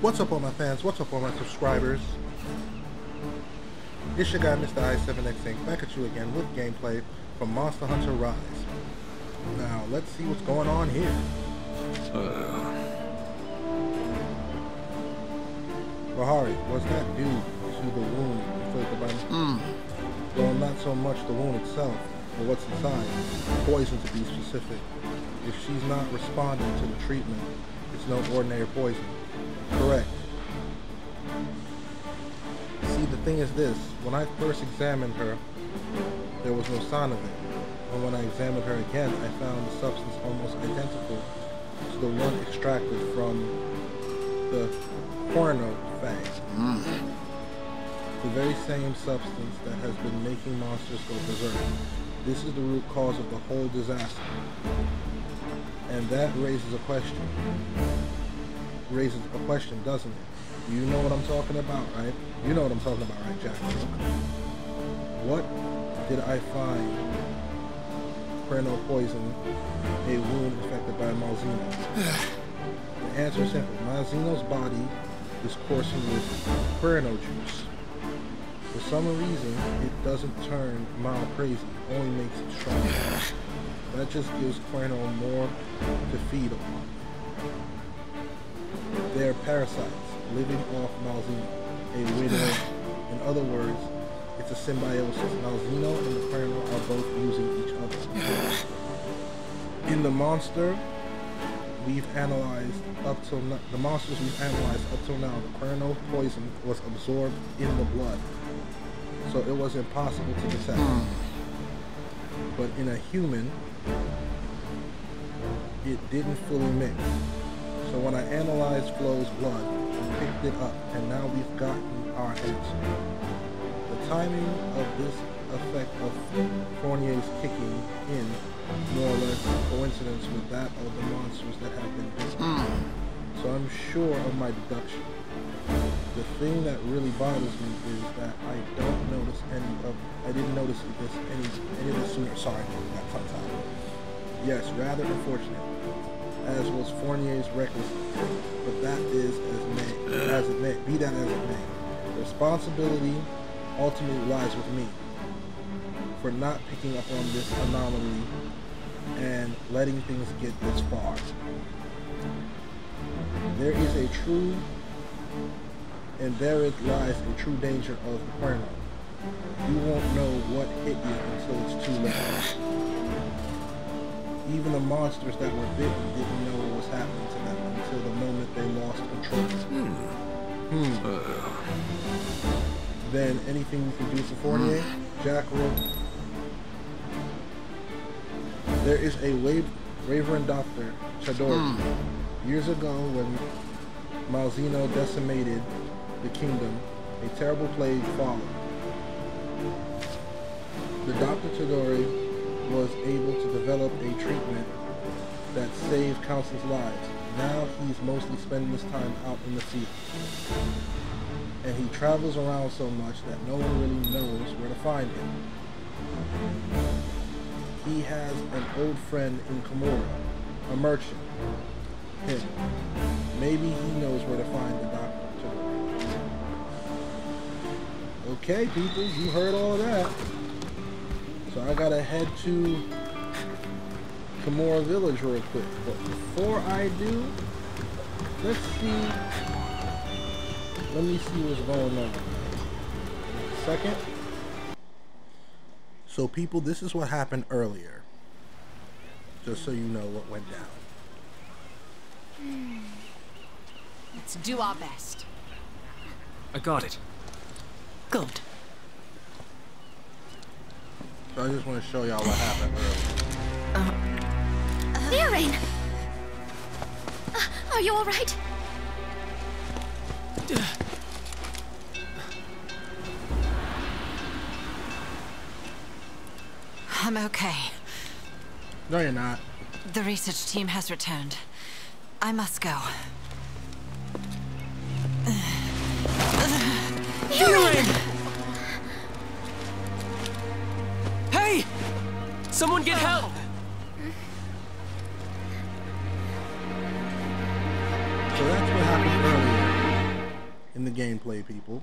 What's up all my fans, what's up all my subscribers? It's your guy Mr. i7x Ink back at you again with gameplay from Monster Hunter Rise. Now, let's see what's going on here. Uh. Bahari, was that due to the wound inflicted by mm. Well, not so much the wound itself, but what's inside. Poison to be specific. If she's not responding to the treatment, it's no ordinary poison. Correct. See, the thing is this. When I first examined her, there was no sign of it. And when I examined her again, I found the substance almost identical to the one extracted from the porno fang. Mm. The very same substance that has been making monsters go berserk. This is the root cause of the whole disaster. And that raises a question. Raises a question, doesn't it? You know what I'm talking about, right? You know what I'm talking about, right, Jack? What did I find perennial poison a wound infected by Malzeno? the answer is simple. Malzeno's body is coursing with perennial juice. For some reason, it doesn't turn Mal crazy, It only makes it stronger. That just gives Qurio more to feed on. They're parasites, living off Malzeno, a widow. In other words, it's a symbiosis. Malzeno and the Qurio are both using each other. In the monster, we've analyzed up till now, the monsters we've analyzed up till now, the Qurio poison was absorbed in the blood. So it was impossible to detect. But in a human, it didn't fully mix. So when I analyzed Flo's blood, picked it up, and now we've gotten our answer. The timing of this effect of Fiorayne's kicking in more or less coincidence with that of the monsters that have been. Mm. So I'm sure of my deduction. The thing that really bothers me is that I don't notice any of I didn't notice this any any of this sooner. Sorry, that tongue Yes, rather unfortunate, as was Fiorayne's record, but that is as may, as it may, be that as it may. The responsibility ultimately lies with me for not picking up on this anomaly and letting things get this far. There is a true, and there it lies a true danger of the Qurio. You won't know what hit you until it's too late even the monsters that were bitten didn't know what was happening to them until the moment they lost control. Hmm. Hmm. Uh. Then anything you can do for Fiorayne, hmm. Jack There is a Reverend Doctor Tadori. Hmm. Years ago, when Malzeno decimated the kingdom, a terrible plague followed. The Dr. Tadori was able to develop a treatment that saved countless lives. Now he's mostly spending his time out in the field. And he travels around so much that no one really knows where to find him. He has an old friend in Kamura, a merchant. Him. Maybe he knows where to find the doctor. Okay, people, you heard all that. So I gotta head to Kamura Village real quick. But before I do, let's see. Let me see what's going on. Second. So people, this is what happened earlier. Just so you know what went down. Hmm. Let's do our best. I got it. Good. So I just want to show y'all what happened earlier. Uh, uh, are you alright? I'm okay. No, you're not. The research team has returned. I must go. Hiran! Someone get help! So that's what happened earlier. in the gameplay, people.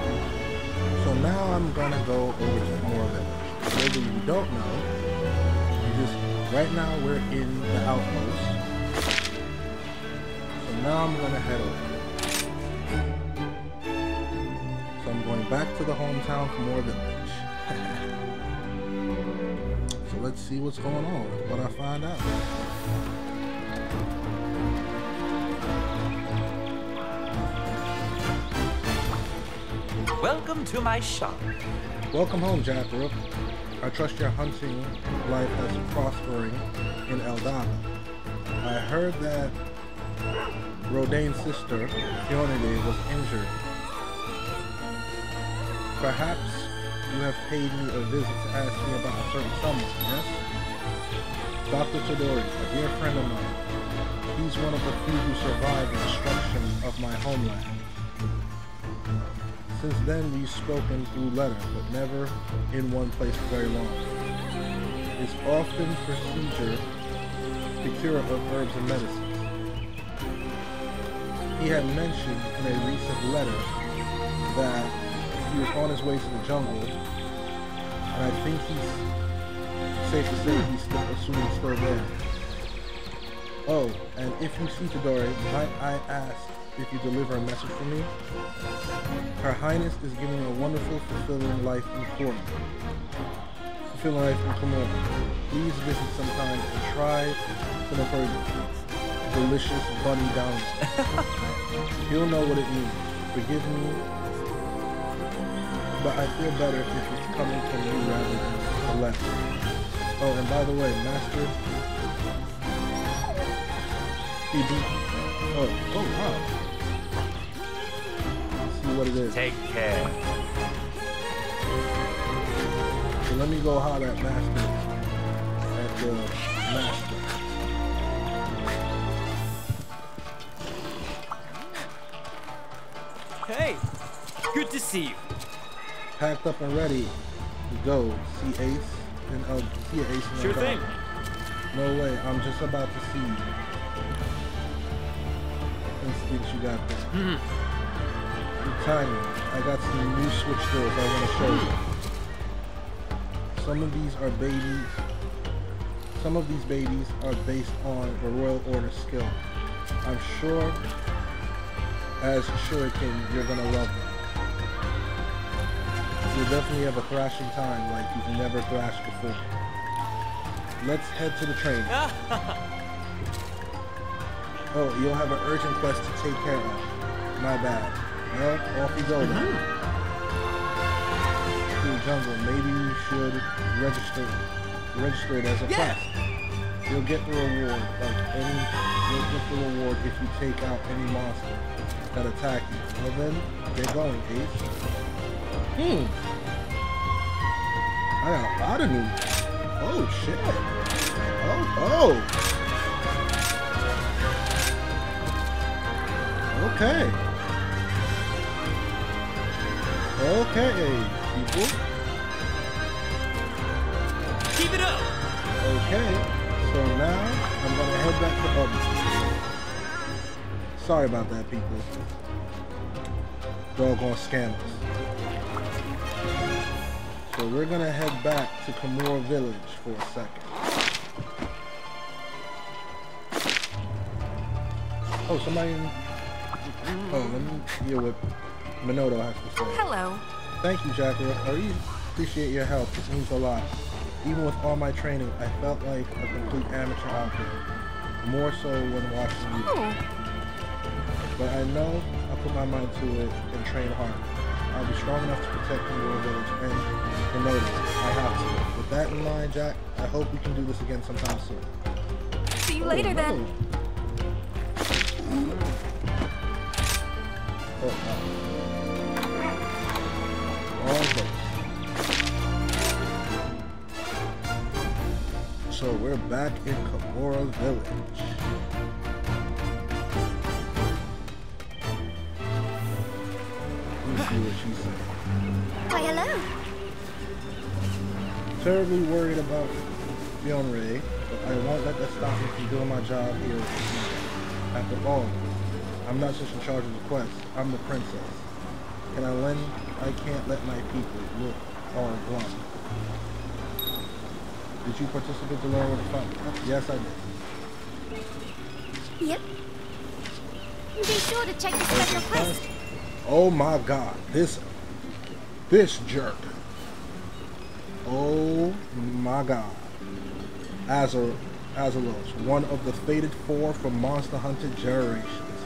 So now I'm gonna go over to Kamura Village. For those of you don't know, you just right now we're in the outpost. So now I'm gonna head over. So I'm going back to the hometown Kamura Village. let's see what's going on, what I find out. Welcome to my shop. Welcome home, Jack I trust your hunting life is prospering in Elgado. I heard that Rodane's sister, Fiorayne, was injured. Perhaps you have paid me a visit to ask me about a certain someone, yes? Dr. Tadori, a dear friend of mine. He's one of the few who survived the destruction of my homeland. Since then, we've spoken through letter, but never in one place for very long. It's often procedure to cure of herbs and medicines. He had mentioned in a recent letter that was on his way to the jungle, and I think he's safe to say he's still, assuming he's still there. Oh, and if you see Tadori, might I ask if you deliver a message for me? Her Highness is giving a wonderful, fulfilling life in Cornwall. Fulfilling life in Cornwall. Please visit sometime and try some of her delicious bunny downs. He'll know what it means. Forgive me, but I feel better if it's coming from you rather than the left. Oh, and by the way, Master, he beat. Oh, oh wow See what it is. Take care. So let me go holler at Master. At the Master. Hey, good to see you. Packed up and ready to go see Ace and uh, see Ace. And sure thing. No way. I'm just about to see you. Instincts you got there. Mm -hmm. Timing. I got some new switch doors I want to show you. Some of these are babies. Some of these babies are based on the Royal Order skill. I'm sure, as Shuriken, you're gonna love them. You'll definitely have a thrashing time like you've never thrashed before. Let's head to the train. oh, you'll have an urgent quest to take care of. My bad. Well, off you go then. Mm-hmm. To the jungle. Maybe you should register register it as a Yeah. quest. You'll get the reward like any you'll get the reward if you take out any monster that attack you. Well then, get going, Ace. Hmm. I got a lot of new Oh shit. Oh oh. Okay. Okay, people. Keep it up. Okay. So now I'm gonna head back to Ubby. Sorry about that, people. Doggone scammers. So we're gonna head back to Kamura Village for a second. Oh, somebody. In... Oh, let me hear what Minoto has to say. Hello. Thank you, Jackal. I really appreciate your help. It means a lot. Even with all my training, I felt like a complete amateur out there. More so when watching you. Oh, But I know I'll put my mind to it and train hard. I'll be strong enough to protect the Royal Village and the notice. I have to. With that in mind, Jack, I hope we can do this again sometime soon. see you Oh, later no. then. Oh, no. So we're back in Kamura Village. Why, hello. Terribly worried about Beyonce, but I won't let that stop me from doing my job here. After all, I'm not just in charge of the quest. I'm the princess. Can I lend? I can't let my people look all glum. Did you participate learn where to find? Yes, I did. Yep. Be sure to check the special quest. Oh my god, this this jerk. Oh my god. Azar Astalos, one of the fated four from Monster Hunter Generations.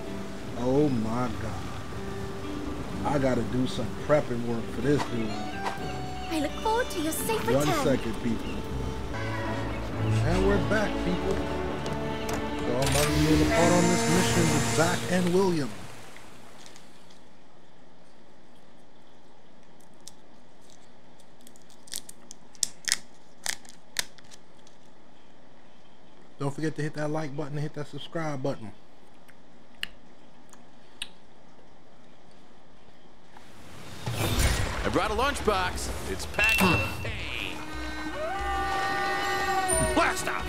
Oh my god. I gotta do some prepping work for this dude. I look forward to your safe return. second, people. And we're back, people. So I'm about to be able to part on this mission with Zach and William. Don't forget to hit that like button and hit that subscribe button. I brought a lunchbox. It's packed hmm. with pain. Blast off!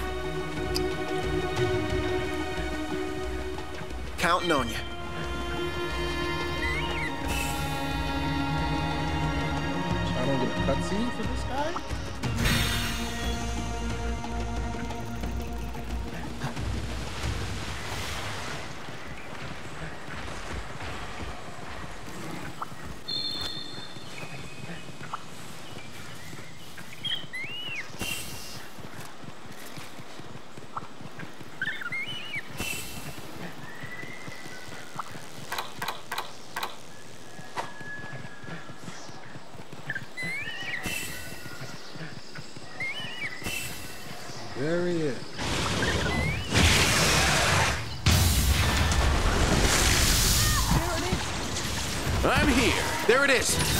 Counting on you. So I don't get a cutscene for this guy? There he is. I'm here. There it is.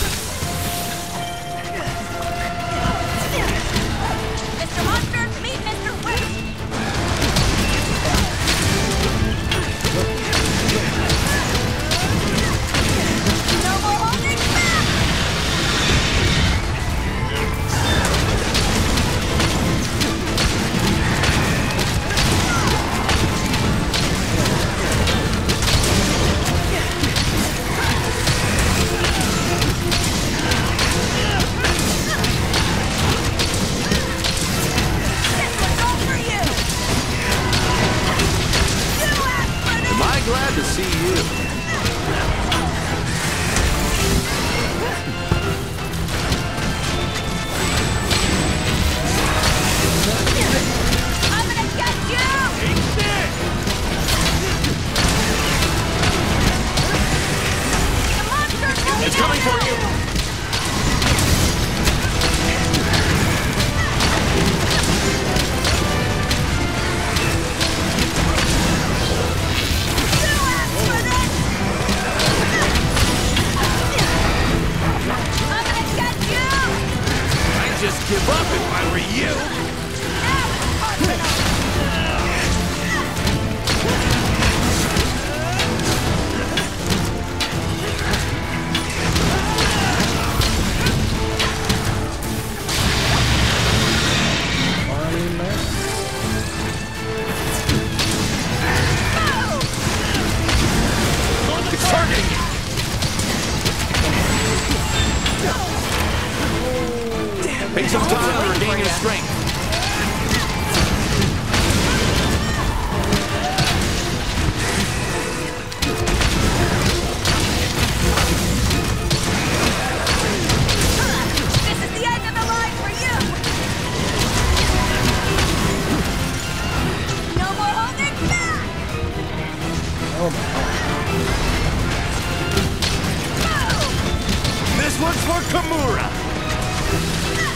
For Kamura.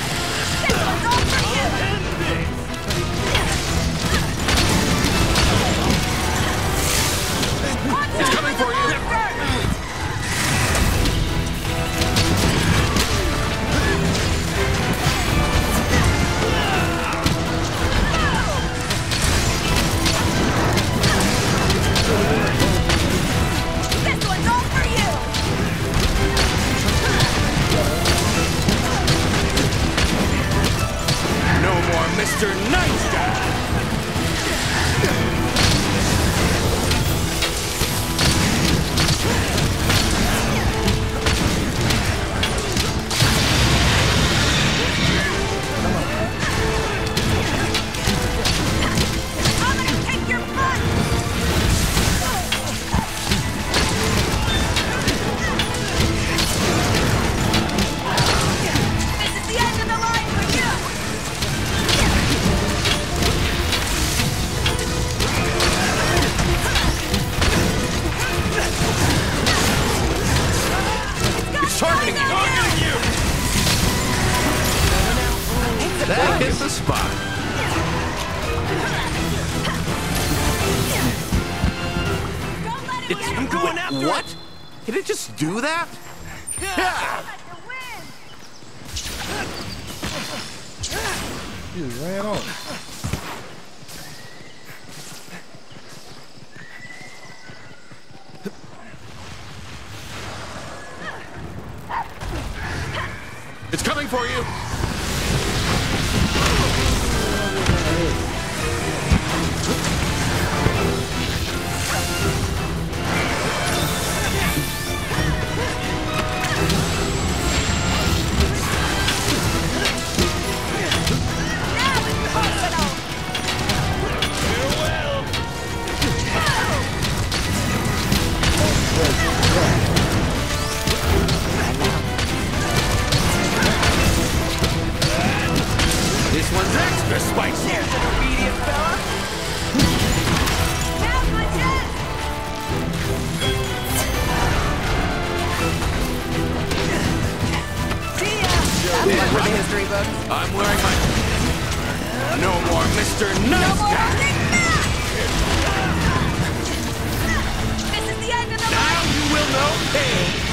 for you. With the history books. I'm wearing my... No more Mr. Nice Guy! No this is the end of the Now line. you will know pain!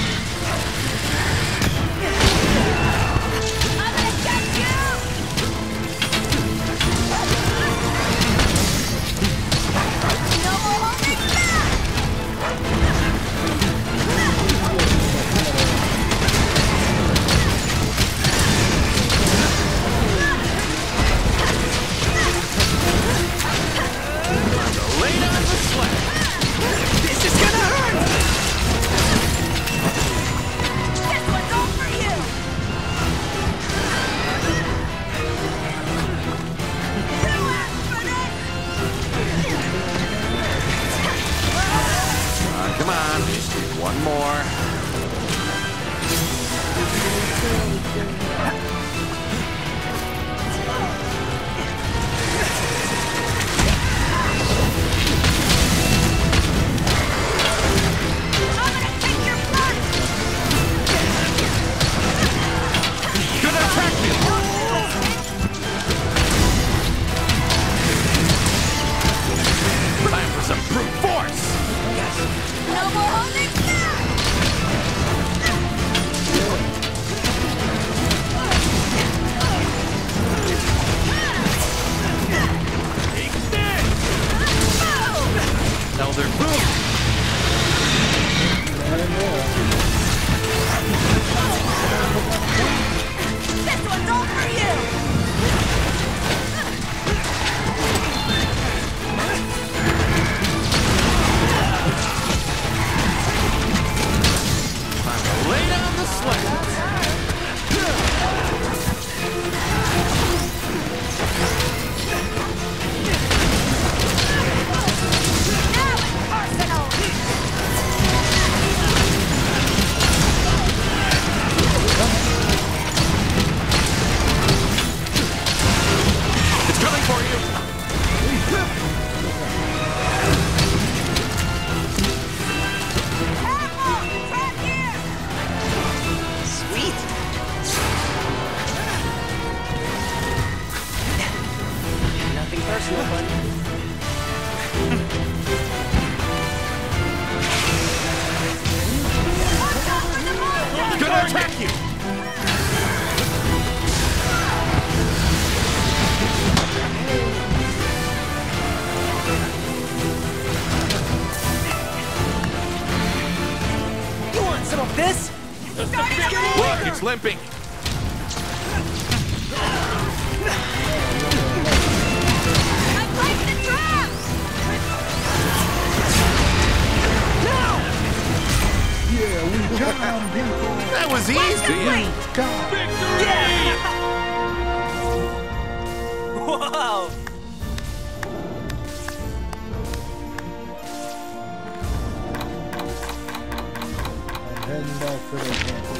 come back for that.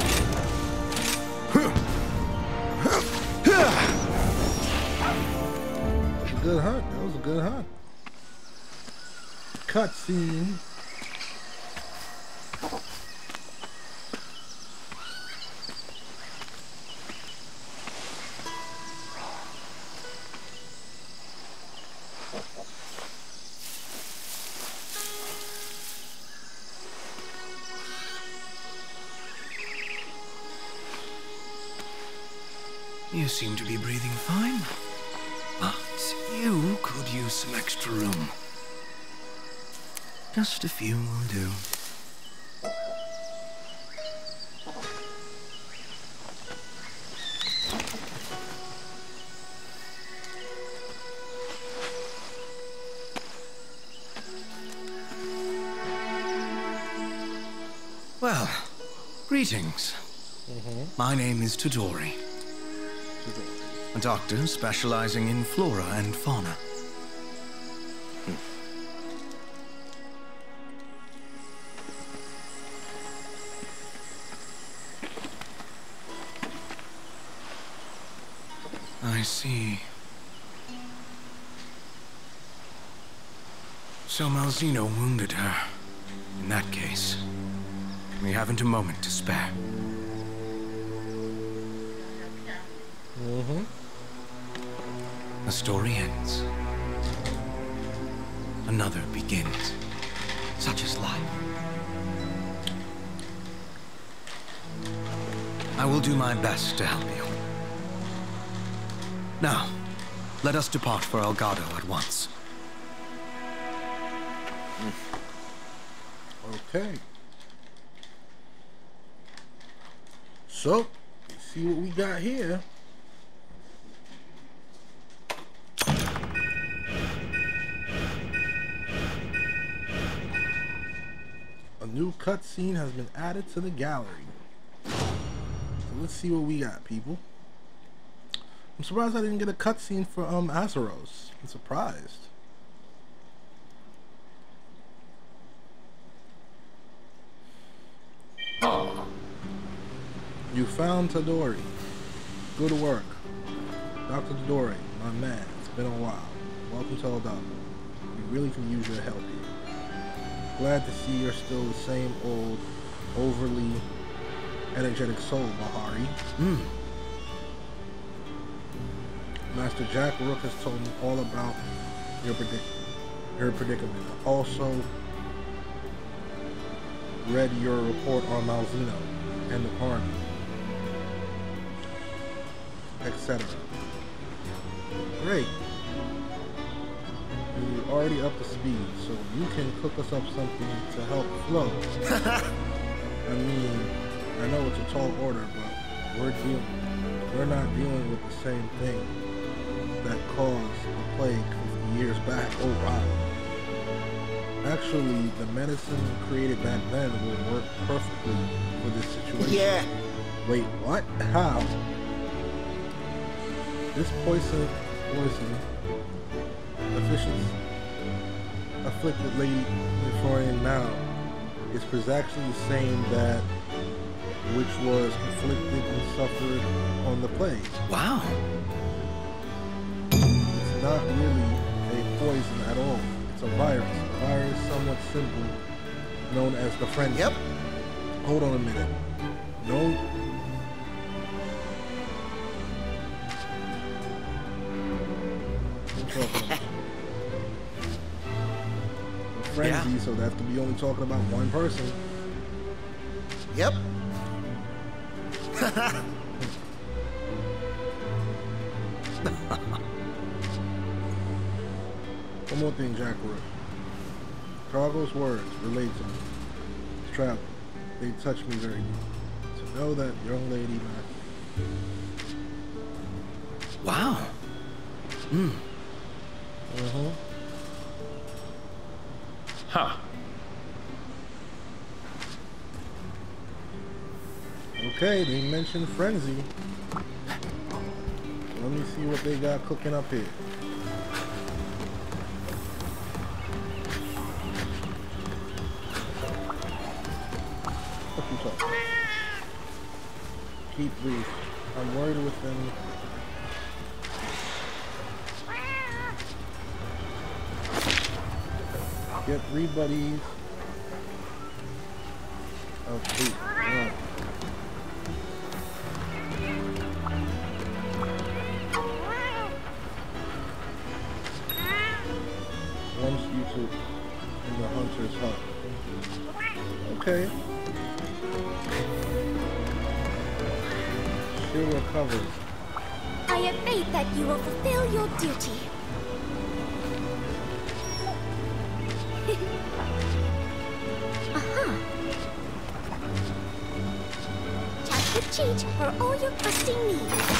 Good hunt. That was a good hunt. Cutscene. Seem to be breathing fine. But you could use some extra room. Just a few will do. Well, greetings. Mm-hmm. My name is Tadori, a doctor specializing in flora and fauna. Hmm. I see. So Malzeno wounded her. In that case, we haven't a moment to spare. Mm-hmm. The story ends. Another begins. Such is life. I will do my best to help you. Now, let us depart for Elgado at once. Okay. So, see what we got here. Cutscene has been added to the gallery. So let's see what we got, people. I'm surprised I didn't get a cutscene for um Astalos. I'm surprised. You found Tadori. Good work. Dr. Tadori, my man, it's been a while. Welcome to Elgado. We really can use your help here. Glad to see you're still the same old, overly energetic soul, Bahari. Hmm. Master Jack Rook has told me all about your predic your predicament. Also read your report on Malzeno and the army, etc. Great. Already up to speed, so you can cook us up something to help flow. I mean, I know it's a tall order, but we're dealing, we're not dealing with the same thing that caused the plague 50 years back. Oh wow. Actually, the medicine created back then will work perfectly for this situation. Yeah. Wait, what? How? This poison, poison, efficiency, afflicted lady Fiorayne now is exactly the same that which was afflicted and suffered on the plague. Wow. It's not really a poison at all. It's a virus. A virus somewhat simple, known as the frenzy. Yep. Hold on a minute. No. I'm talking about- A frenzy, so that could be only talking about one person. Yep. One more thing, Jack. Kagero's words relate to me. Travel. They touch me very deep. To know that young lady, my Wow. Hmm. Uh-huh. Huh. Okay, they mentioned Frenzy. Let me see what they got cooking up here. Keep brief. I'm worried with them. Get three buddies of eight. One. Once you two in the hunter's hut. Okay. She recovers. I have faith that you will fulfill your duty. Cheech for all your questing needs.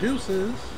Deuces.